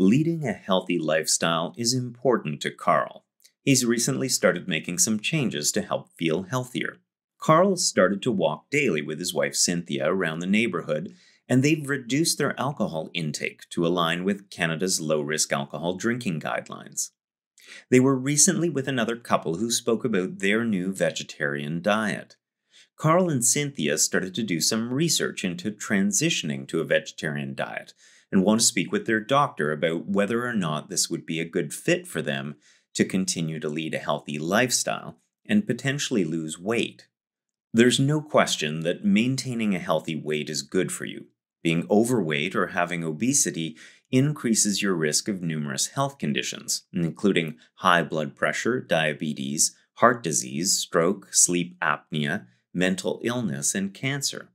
Leading a healthy lifestyle is important to Carl. He's recently started making some changes to help feel healthier. Carl started to walk daily with his wife Cynthia around the neighborhood, and they've reduced their alcohol intake to align with Canada's low risk alcohol drinking guidelines. They were recently with another couple who spoke about their new vegetarian diet. Carl and Cynthia started to do some research into transitioning to a vegetarian diet and want to speak with their doctor about whether or not this would be a good fit for them to continue to lead a healthy lifestyle and potentially lose weight. There's no question that maintaining a healthy weight is good for you. Being overweight or having obesity increases your risk of numerous health conditions, including high blood pressure, diabetes, heart disease, stroke, sleep apnea, mental illness, and cancer.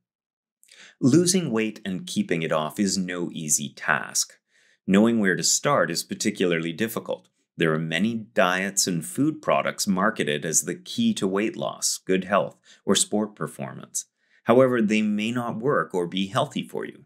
Losing weight and keeping it off is no easy task. Knowing where to start is particularly difficult. There are many diets and food products marketed as the key to weight loss, good health, or sport performance. However, they may not work or be healthy for you.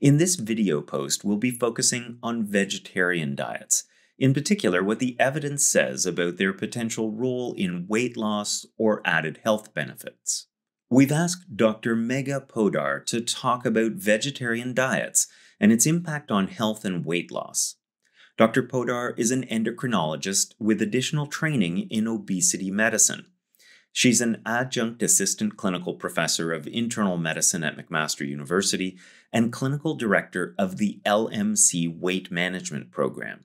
In this video post, we'll be focusing on vegetarian diets, in particular, what the evidence says about their potential role in weight loss or added health benefits. We've asked Dr. Megha Poddar to talk about vegetarian diets and its impact on health and weight loss. Dr. Poddar is an endocrinologist with additional training in obesity medicine. She's an adjunct assistant clinical professor of internal medicine at McMaster University and clinical director of the LMC Weight Management Program.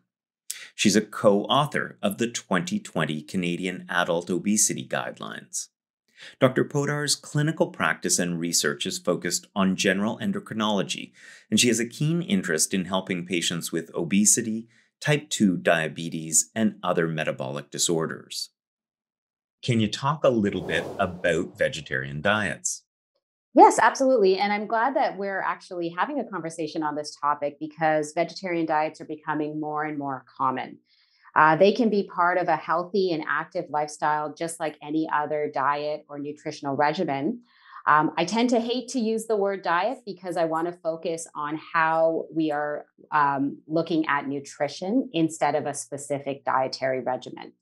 She's a co author of the 2020 Canadian Adult Obesity Guidelines. Dr. Poddar's clinical practice and research is focused on general endocrinology, and she has a keen interest in helping patients with obesity, type 2 diabetes, and other metabolic disorders. Can you talk a little bit about vegetarian diets? Yes, absolutely. And I'm glad that we're actually having a conversation on this topic because vegetarian diets are becoming more and more common. Uh, they can be part of a healthy and active lifestyle, just like any other diet or nutritional regimen. Um, I tend to hate to use the word diet because I want to focus on how we are um, looking at nutrition instead of a specific dietary regimen.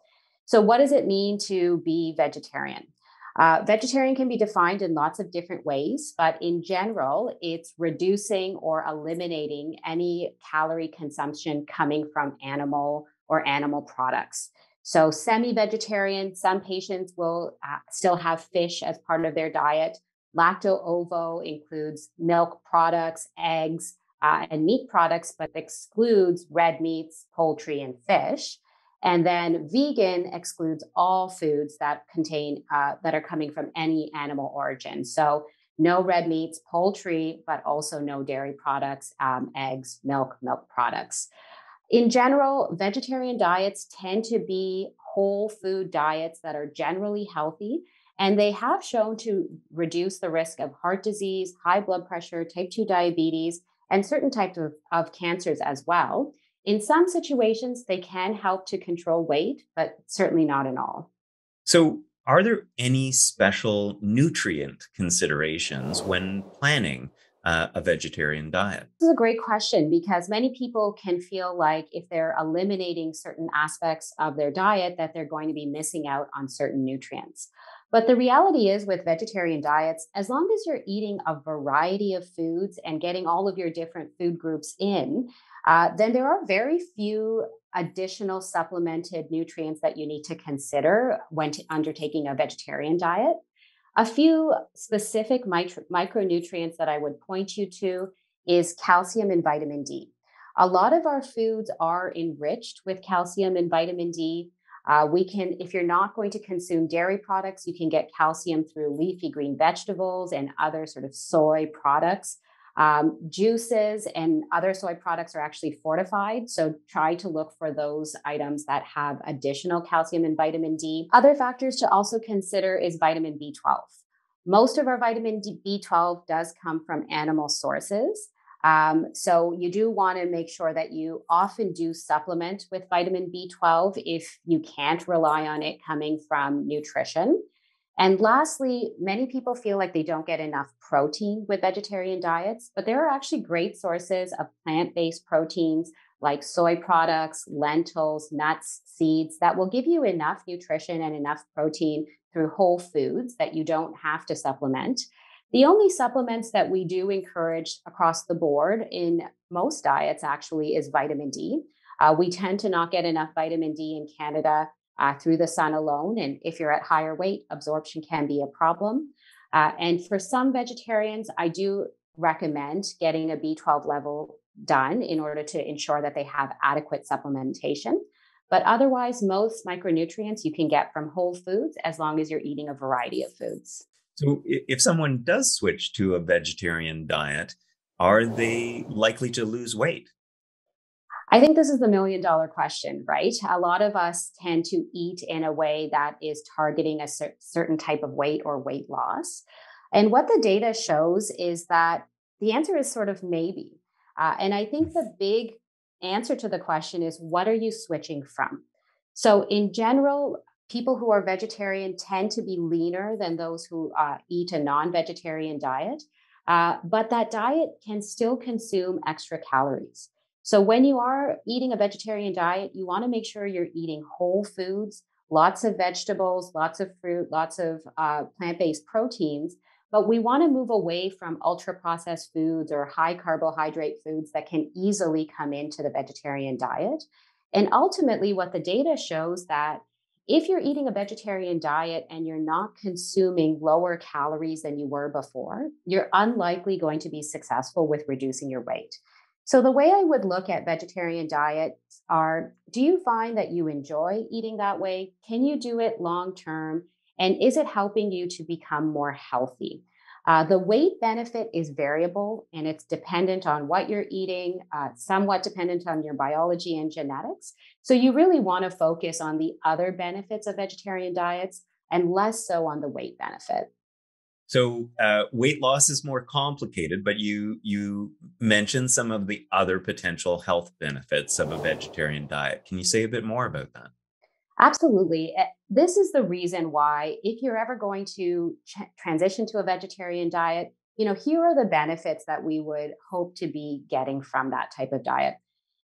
So, what does it mean to be vegetarian? Uh, vegetarian can be defined in lots of different ways, but in general, it's reducing or eliminating any calorie consumption coming from animal or animal products. So, semi vegetarian, some patients will uh, still have fish as part of their diet. Lacto ovo includes milk products, eggs, uh, and meat products, but excludes red meats, poultry, and fish. And then vegan excludes all foods that contain uh, that are coming from any animal origin. So no red meats, poultry, but also no dairy products, um, eggs, milk, milk products. In general, vegetarian diets tend to be whole food diets that are generally healthy, and they have shown to reduce the risk of heart disease, high blood pressure, type 2 diabetes, and certain types of, of cancers as well. In some situations, they can help to control weight, but certainly not in all. So, are there any special nutrient considerations when planning uh, a vegetarian diet? This is a great question because many people can feel like if they're eliminating certain aspects of their diet, that they're going to be missing out on certain nutrients. But the reality is, with vegetarian diets, as long as you're eating a variety of foods and getting all of your different food groups in, uh, then there are very few additional supplemented nutrients that you need to consider when t- undertaking a vegetarian diet. A few specific micronutrients that I would point you to is calcium and vitamin D. A lot of our foods are enriched with calcium and vitamin D. Uh, we can, if you're not going to consume dairy products, you can get calcium through leafy green vegetables and other sort of soy products. Um, juices and other soy products are actually fortified. So try to look for those items that have additional calcium and vitamin D. Other factors to also consider is vitamin B12. Most of our vitamin B12 does come from animal sources. Um, so you do want to make sure that you often do supplement with vitamin B12 if you can't rely on it coming from nutrition. And lastly, many people feel like they don't get enough protein with vegetarian diets, but there are actually great sources of plant based proteins like soy products, lentils, nuts, seeds that will give you enough nutrition and enough protein through whole foods that you don't have to supplement. The only supplements that we do encourage across the board in most diets actually is vitamin D. Uh, we tend to not get enough vitamin D in Canada uh, through the sun alone. And if you're at higher weight, absorption can be a problem. Uh, and for some vegetarians, I do recommend getting a B12 level done in order to ensure that they have adequate supplementation. But otherwise, most micronutrients you can get from whole foods as long as you're eating a variety of foods. So, if someone does switch to a vegetarian diet, are they likely to lose weight? I think this is the million dollar question, right? A lot of us tend to eat in a way that is targeting a cer- certain type of weight or weight loss. And what the data shows is that the answer is sort of maybe. Uh, and I think the big answer to the question is what are you switching from? So, in general, people who are vegetarian tend to be leaner than those who uh, eat a non vegetarian diet. Uh, but that diet can still consume extra calories. So when you are eating a vegetarian diet, you want to make sure you're eating whole foods, lots of vegetables, lots of fruit, lots of uh, plant based proteins. But we want to move away from ultra processed foods or high carbohydrate foods that can easily come into the vegetarian diet. And ultimately, what the data shows that if you're eating a vegetarian diet and you're not consuming lower calories than you were before, you're unlikely going to be successful with reducing your weight. So, the way I would look at vegetarian diets are do you find that you enjoy eating that way? Can you do it long term? And is it helping you to become more healthy? Uh, the weight benefit is variable and it's dependent on what you're eating, uh, somewhat dependent on your biology and genetics. So, you really want to focus on the other benefits of vegetarian diets and less so on the weight benefit. So uh, weight loss is more complicated, but you you mentioned some of the other potential health benefits of a vegetarian diet. Can you say a bit more about that? Absolutely. Eh, this is the reason why, if you're ever going to ch- transition to a vegetarian diet, you know, here are the benefits that we would hope to be getting from that type of diet.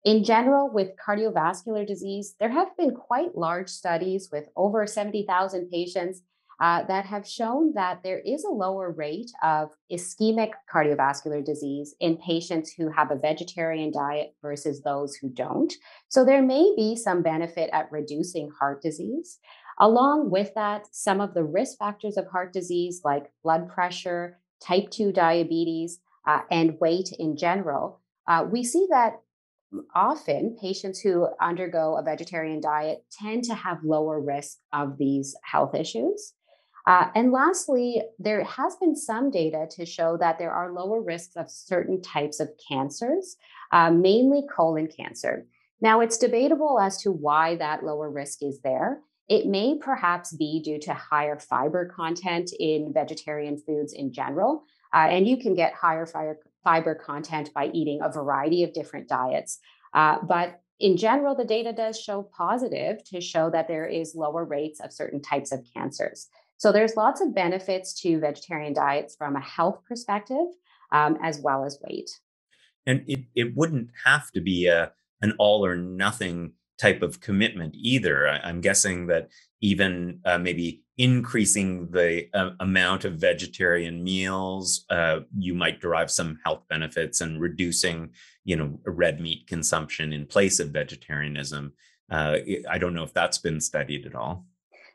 In general, with cardiovascular disease, there have been quite large studies with over 70,000 patients uh, that have shown that there is a lower rate of ischemic cardiovascular disease in patients who have a vegetarian diet versus those who don't. So there may be some benefit at reducing heart disease. Along with that, some of the risk factors of heart disease, like blood pressure, type 2 diabetes, uh, and weight in general, uh, we see that often patients who undergo a vegetarian diet tend to have lower risk of these health issues. Uh, and lastly, there has been some data to show that there are lower risks of certain types of cancers, uh, mainly colon cancer. Now, it's debatable as to why that lower risk is there. It may perhaps be due to higher fiber content in vegetarian foods in general. Uh, and you can get higher fiber, content by eating a variety of different diets. Uh, but in general, the data does show positive to show that there is lower rates of certain types of cancers. So there's lots of benefits to vegetarian diets from a health perspective, um, as well as weight. And it, it wouldn't have to be a, an all or nothing type of commitment either. I, am guessing that even uh, maybe increasing the uh, amount of vegetarian meals, uh, you might derive some health benefits, and reducing, you know, red meat consumption in place of vegetarianism. Uh, I don't know if that's been studied at all.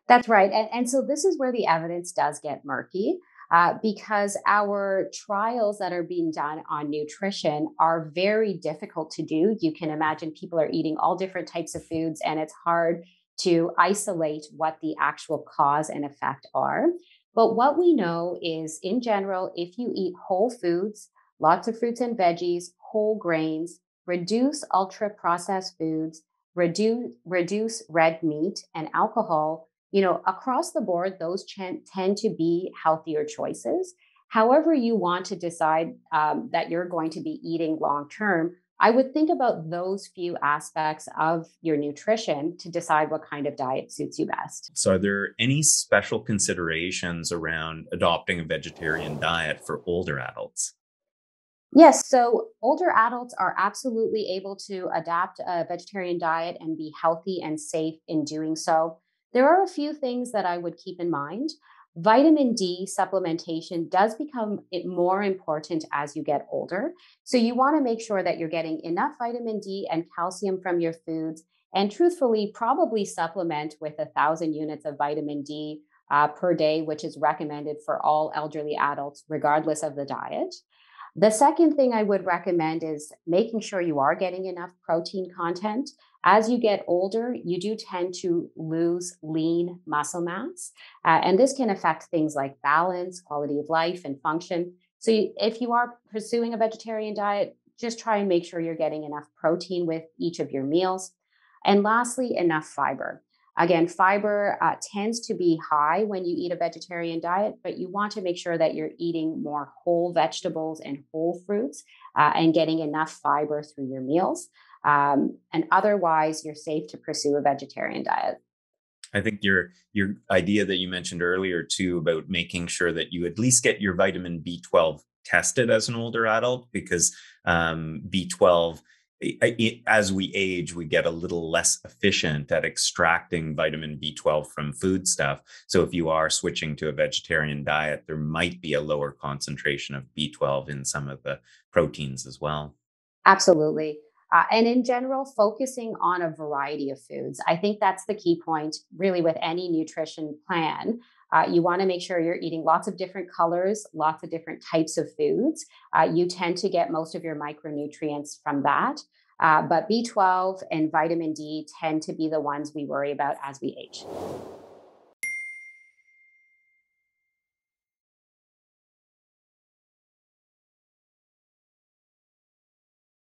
That's right. And, and so this is where the evidence does get murky. Uh, because our trials that are being done on nutrition are very difficult to do. You can imagine people are eating all different types of foods, and it's hard to isolate what the actual cause and effect are. But what we know is, in general, if you eat whole foods, lots of fruits and veggies, whole grains, reduce ultra processed foods, reduce, reduce red meat and alcohol, you know, across the board, those ch- tend to be healthier choices. However, you want to decide um, that you're going to be eating long term, I would think about those few aspects of your nutrition to decide what kind of diet suits you best. So, are there any special considerations around adopting a vegetarian diet for older adults? Yes, so older adults are absolutely able to adapt a vegetarian diet and be healthy and safe in doing so. There are a few things that I would keep in mind. Vitamin D supplementation does become more important as you get older. So, you want to make sure that you're getting enough vitamin D and calcium from your foods. And truthfully, probably supplement with a thousand units of vitamin D uh, per day, which is recommended for all elderly adults, regardless of the diet. The second thing I would recommend is making sure you are getting enough protein content. As you get older, you do tend to lose lean muscle mass. Uh, and this can affect things like balance, quality of life, and function. So, you, if you are pursuing a vegetarian diet, just try and make sure you're getting enough protein with each of your meals. And lastly, enough fiber. Again, fiber uh, tends to be high when you eat a vegetarian diet, but you want to make sure that you're eating more whole vegetables and whole fruits uh, and getting enough fiber through your meals. Um, and otherwise, you're safe to pursue a vegetarian diet. I think your your idea that you mentioned earlier too about making sure that you at least get your vitamin B12 tested as an older adult because um, B12 as we age, we get a little less efficient at extracting vitamin B12 from food stuff. So, if you are switching to a vegetarian diet, there might be a lower concentration of B12 in some of the proteins as well. Absolutely. Uh, and in general, focusing on a variety of foods. I think that's the key point, really, with any nutrition plan. Uh, you want to make sure you're eating lots of different colors, lots of different types of foods. Uh, you tend to get most of your micronutrients from that. Uh, but B12 and vitamin D tend to be the ones we worry about as we age.